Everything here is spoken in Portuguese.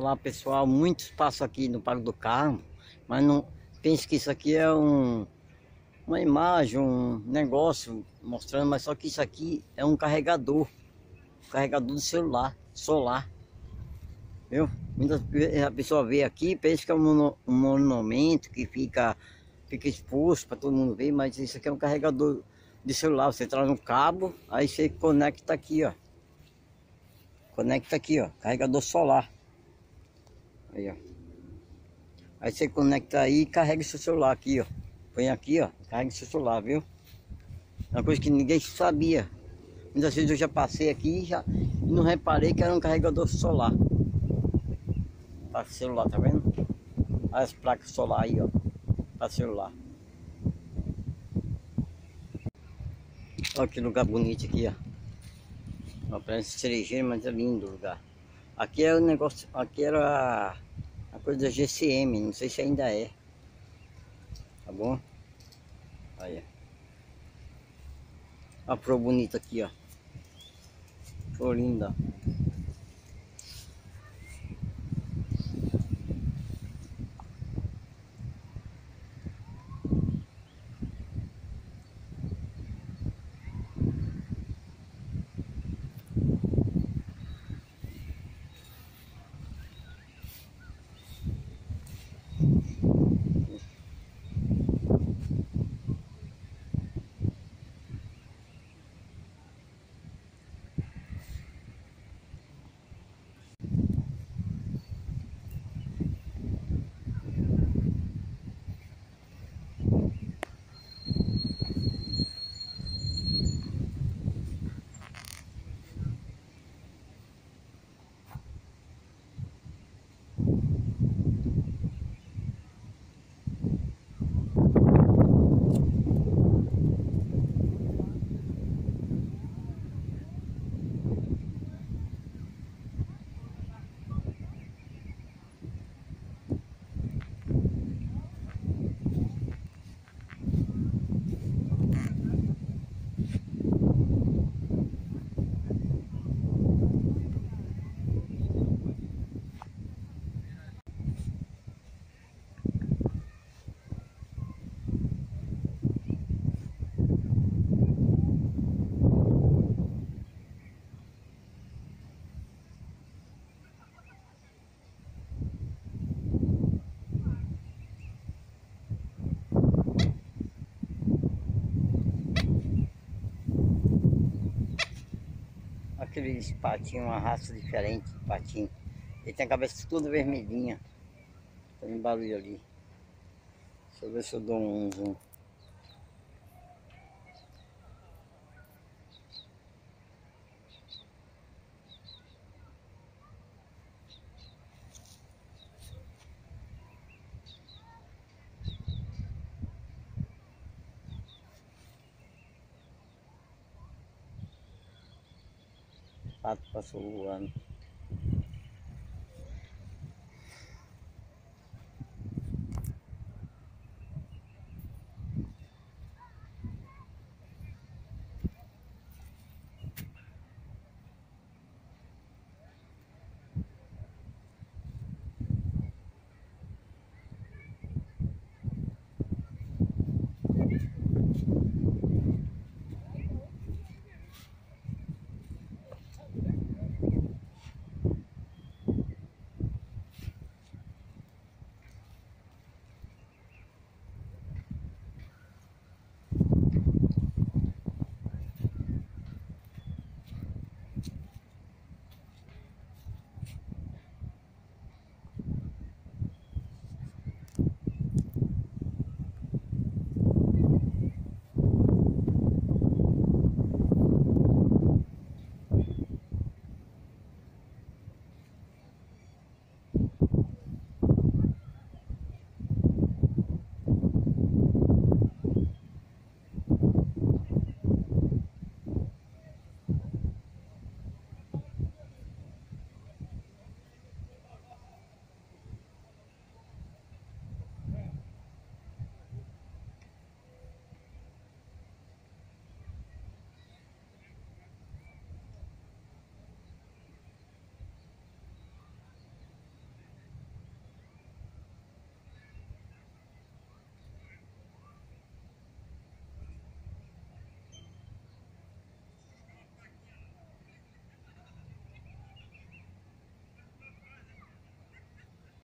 Olá pessoal, muitos passam aqui no Parque do Carmo, mas não pense que isso aqui é um, uma imagem, um negócio mostrando, mas só que isso aqui é um carregador, um carregador de celular, solar. Viu? Muitas a pessoa vê aqui, pensa que é um, um monumento que fica, fica exposto para todo mundo ver, mas isso aqui é um carregador de celular. Você traz um cabo, aí você conecta aqui, ó. Conecta aqui, ó, carregador solar. Aí, ó. Aí você conecta aí e carrega seu celular aqui, ó. Põe aqui, ó. Carrega seu celular, viu? É uma coisa que ninguém sabia. Muitas vezes eu já passei aqui e já não reparei que era um carregador solar. Para celular, tá vendo? As placas solar aí, ó. Para celular. Olha que lugar bonito aqui, ó. Parece cerejeira, mas é lindo o lugar. Aqui é o negócio, aqui era a coisa da GCM, não sei se ainda é. Tá bom? Aí. A flor bonita aqui, ó. Flor linda. Aqueles patinhos, uma raça diferente de patinho. Ele tem a cabeça toda vermelhinha. Tem um barulho ali. Deixa eu ver se eu dou um zoom. at pasuhan